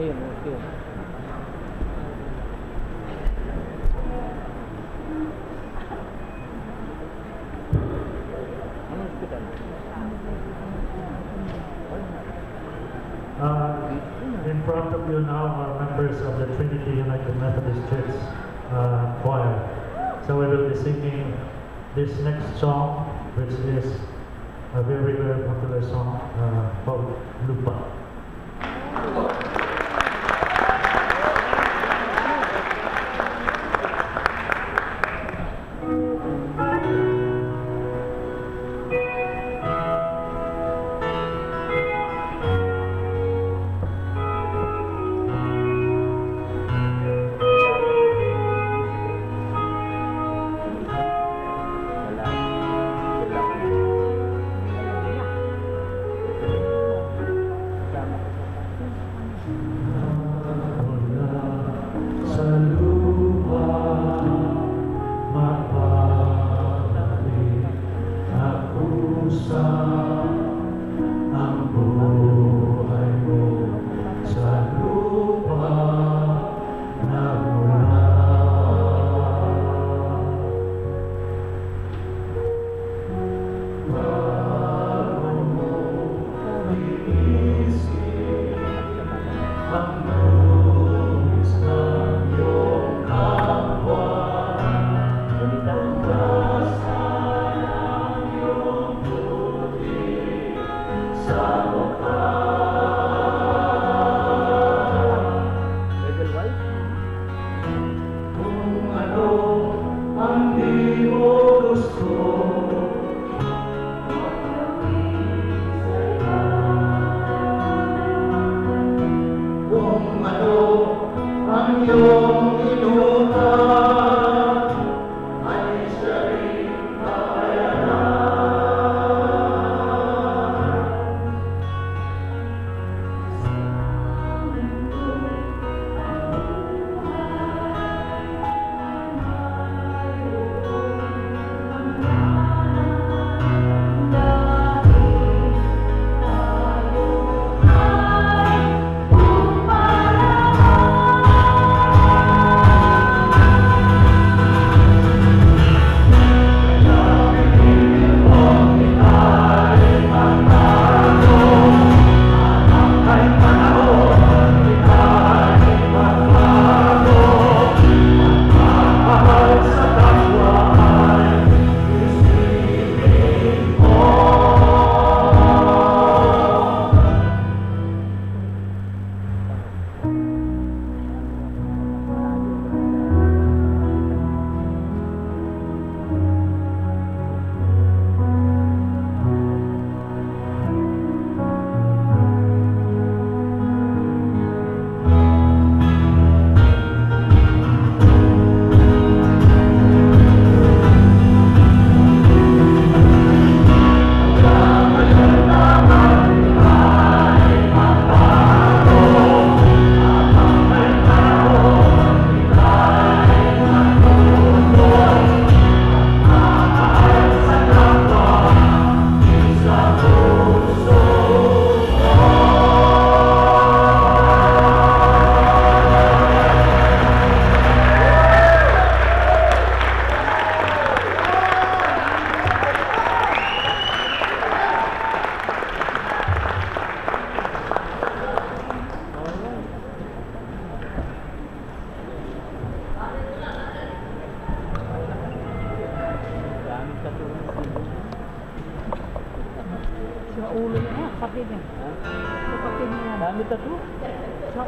feel, feel. Uh, in front of you now are members of the Trinity United Methodist Church uh, choir. So we will be singing this next song, which is a very, very popular song uh, called Lupa.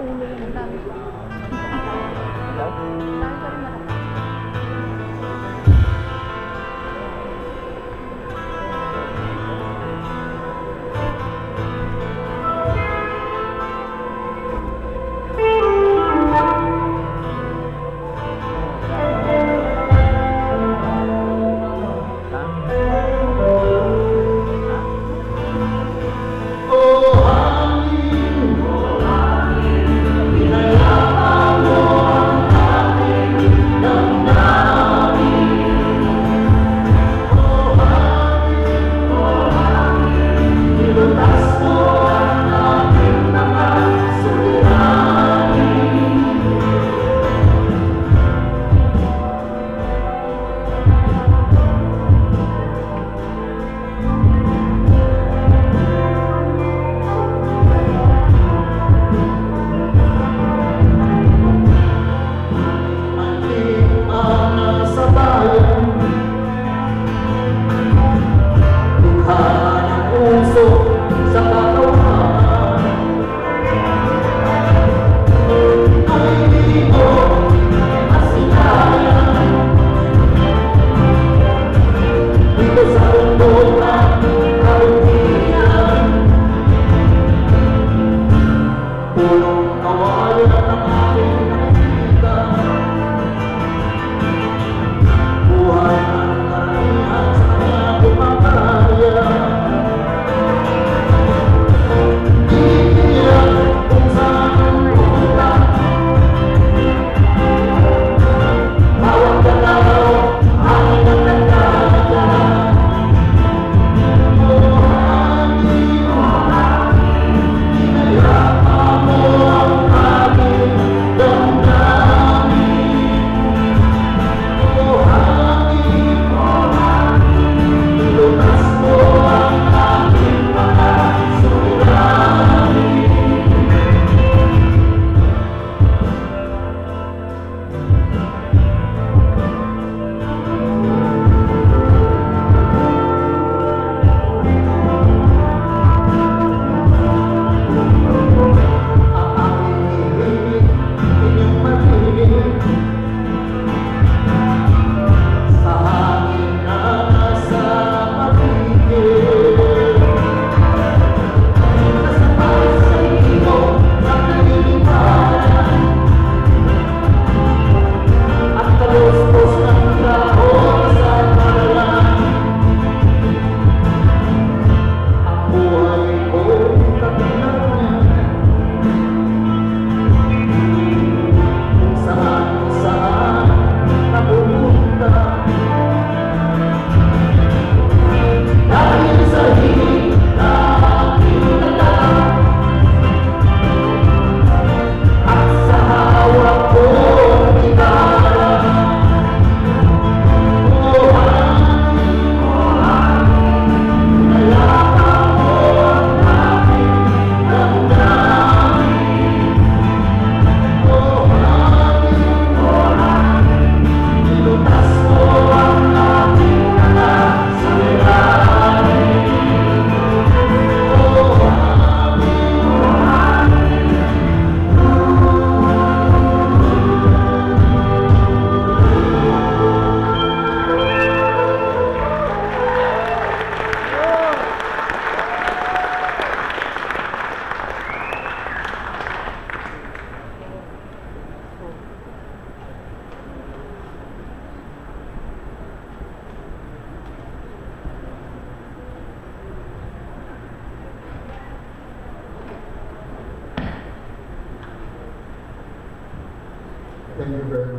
Nah. Thank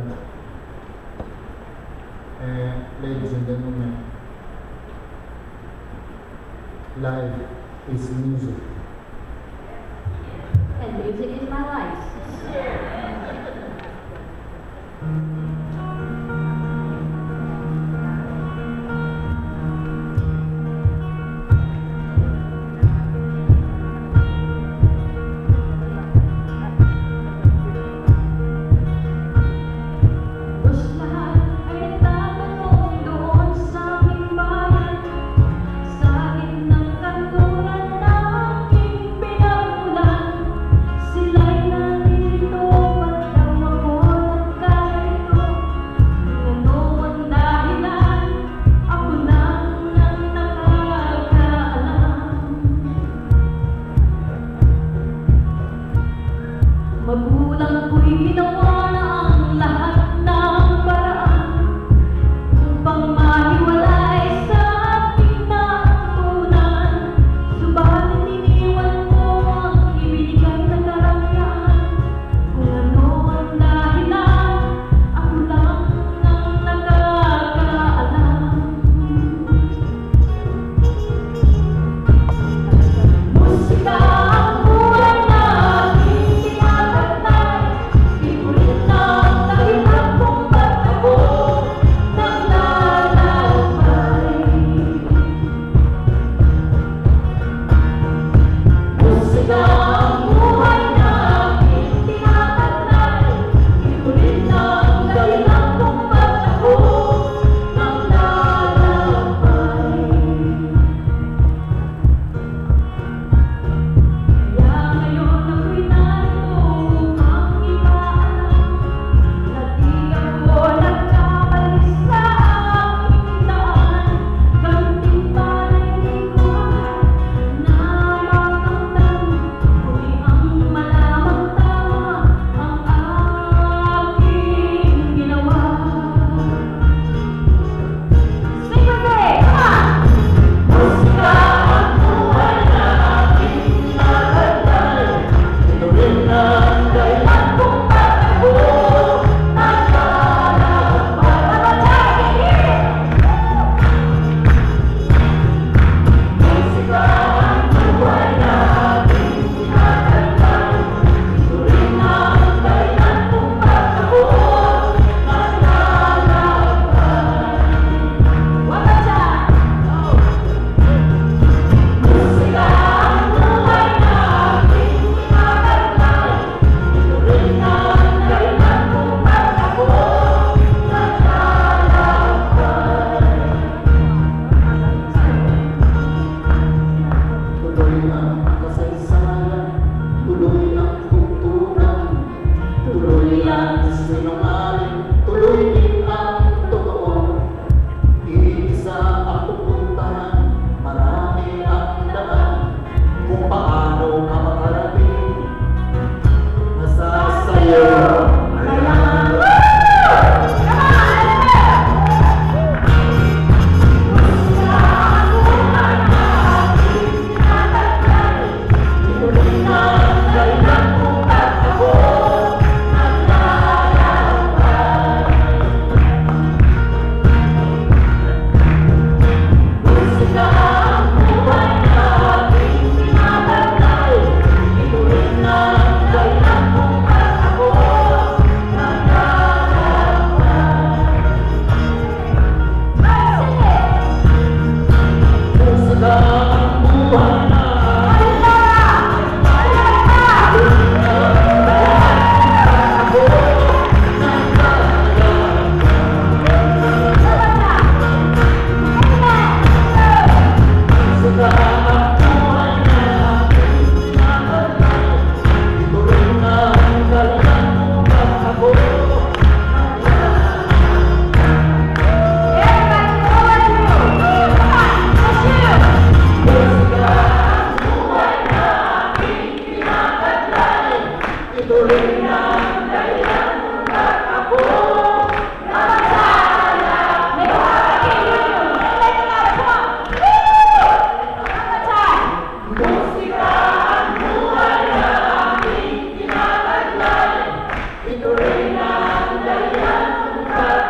إلى أن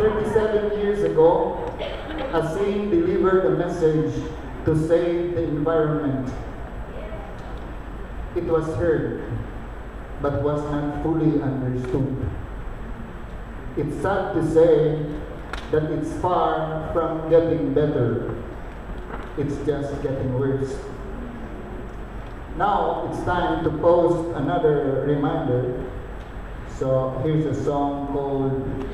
Thirty-seven years ago, a saint delivered a message to save the environment. It was heard, but was not fully understood. It's sad to say that it's far from getting better. It's just getting worse. Now it's time to post another reminder. So here's a song called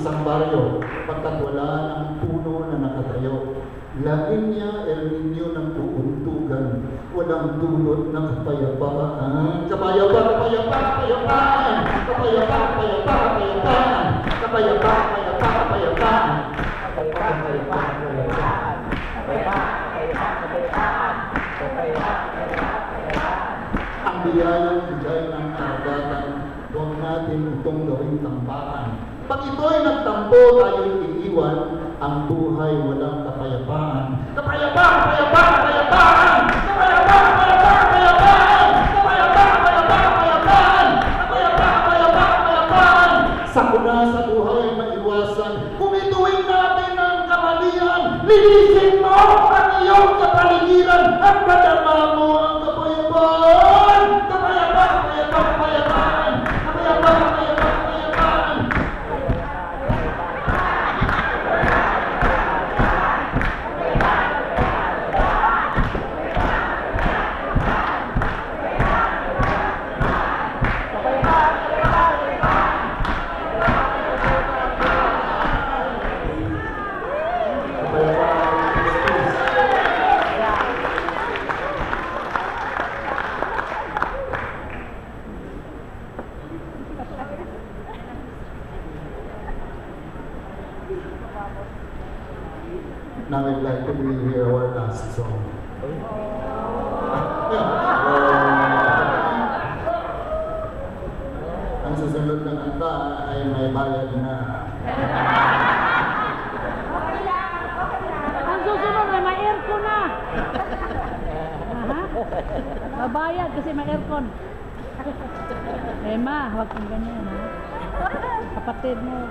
isang baryo Pagkat wala ng puno na nakatayo. La Nina El Nino ng tuuntugan Walang dulot ng kapayapaan. Kapayapa, kapayapa, kapayapaan. Kapayapa, kapayapa, kapayapaan. Kapayapa, kapayapa, kapayapaan. Ang biyayang bigay ng karagatan Huwag natin itong Pag ito'y nagtampo tayo'y iiwan Ang buhay walang kapayapaan. Kapayapa, kapayapa, kapayapaan Mabayad kasi may aircon. Emma, huwag kang ganyan ha. Kapatid mo,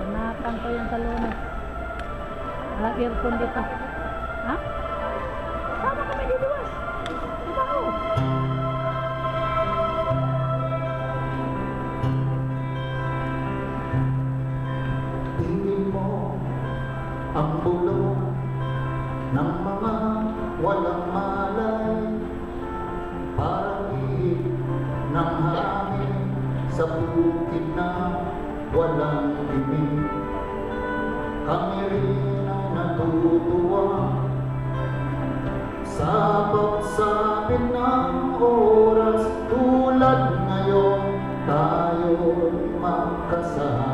nanatang ko yung talunan. Walang aircon dito. Ha? Sama kami dito. Walang limit. Kami rin ay natutuwa. Sa pagsapit ng oras tulad ngayon tayo'y magkasama